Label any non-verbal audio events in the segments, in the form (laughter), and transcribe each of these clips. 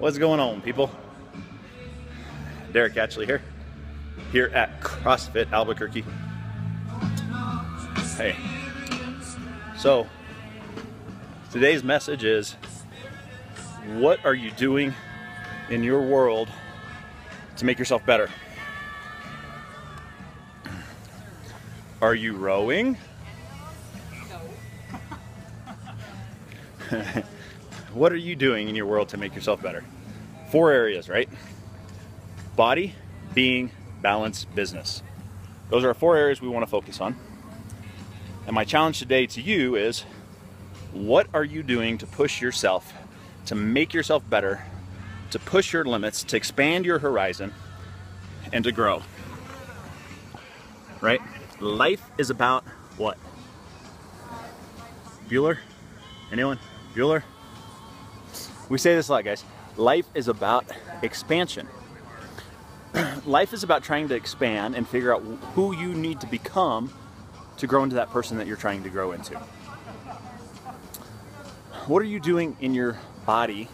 What's going on, people? Derek Atchley here, here at CrossFit Albuquerque. Hey, so today's message is what are you doing in your world to make yourself better? Are you rowing? (laughs) what are you doing in your world to make yourself better? Four areas, right? Body, being, balance, business. Those are four areas we want to focus on. And my challenge today to you is what are you doing to push yourself, to make yourself better, to push your limits, to expand your horizon, and to grow? Right? Life is about what? Bueller? Anyone? Bueller? We say this a lot, guys. Life is about expansion. (clears throat) Life is about trying to expand and figure out who you need to become to grow into that person that you're trying to grow into. What are you doing in your body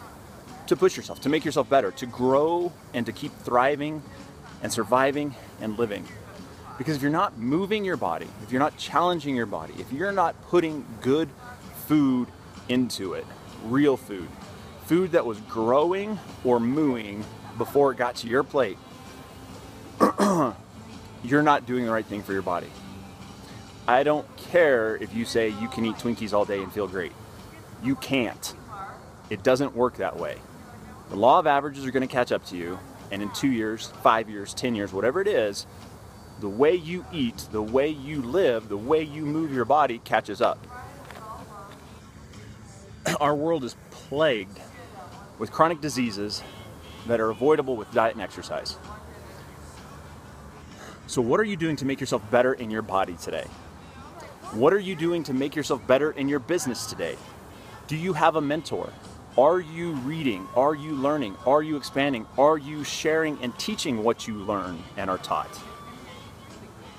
to push yourself, to make yourself better, to grow and to keep thriving and surviving and living? Because if you're not moving your body, if you're not challenging your body, if you're not putting good food into it, real food, food that was growing or mooing before it got to your plate, (clears throat) you're not doing the right thing for your body. I don't care if you say you can eat Twinkies all day and feel great. You can't. It doesn't work that way. The law of averages are going to catch up to you, and in two years, five years, ten years, whatever it is, the way you eat, the way you live, the way you move your body catches up. (clears throat) Our world is plagued with chronic diseases that are avoidable with diet and exercise. So, what are you doing to make yourself better in your body today? What are you doing to make yourself better in your business today? Do you have a mentor? Are you reading? Are you learning? Are you expanding? Are you sharing and teaching what you learn and are taught?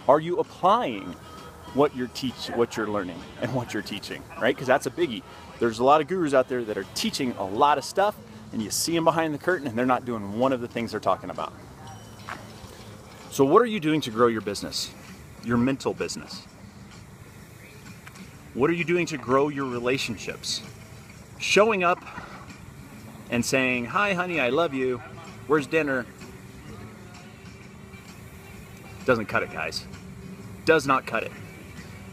Are you applying what you're teach what you're learning and what you're teaching, right? Because that's a biggie. There's a lot of gurus out there that are teaching a lot of stuff and you see them behind the curtain and they're not doing one of the things they're talking about. So what are you doing to grow your business? Your mental business? What are you doing to grow your relationships? Showing up and saying, "Hi honey, I love you. Where's dinner?" Doesn't cut it, guys. Does not cut it.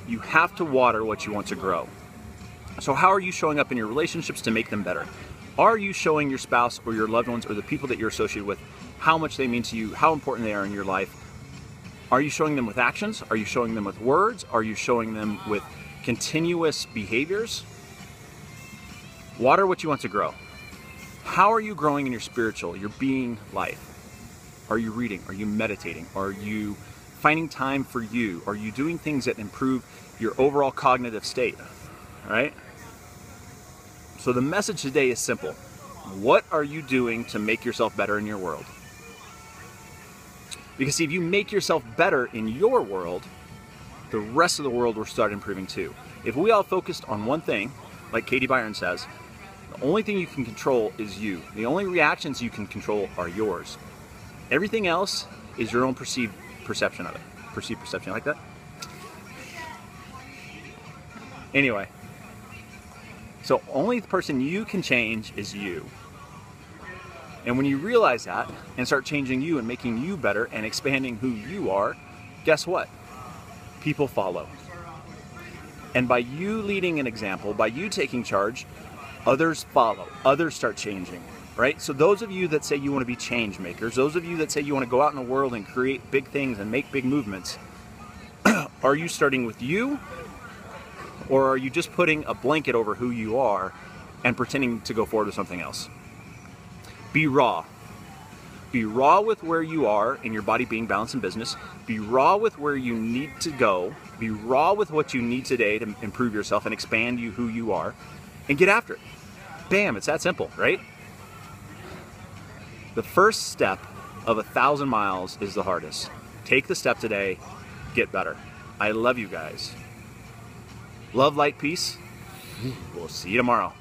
You have to water what you want to grow. So, how are you showing up in your relationships to make them better? Are you showing your spouse or your loved ones or the people that you're associated with how much they mean to you, how important they are in your life? Are you showing them with actions? Are you showing them with words? Are you showing them with continuous behaviors? Water what you want to grow. How are you growing in your spiritual, your being life? Are you reading? Are you meditating? Are you finding time for you? Are you doing things that improve your overall cognitive state? Right? So the message today is simple. What are you doing to make yourself better in your world? Because see, if you make yourself better in your world, the rest of the world will start improving too. If we all focused on one thing, like Katie Byron says, the only thing you can control is you. The only reactions you can control are yours. Everything else is your own perceived perception of it. Perceived perception, like that? Anyway, so only the person you can change is you. And when you realize that and start changing you and making you better and expanding who you are, guess what? People follow. And by you leading an example, by you taking charge, others follow. Others start changing, right? So those of you that say you want to be change makers, those of you that say you want to go out in the world and create big things and make big movements, (clears throat) are you starting with you or are you just putting a blanket over who you are and pretending to go forward with something else? Be raw. Be raw with where you are in your body being balanced in business. Be raw with where you need to go. Be raw with what you need today to improve yourself and expand you who you are and get after it. Bam, it's that simple, right? The first step of a thousand miles is the hardest. Take the step today, get better. I love you guys. Love, light, peace. We'll see you tomorrow.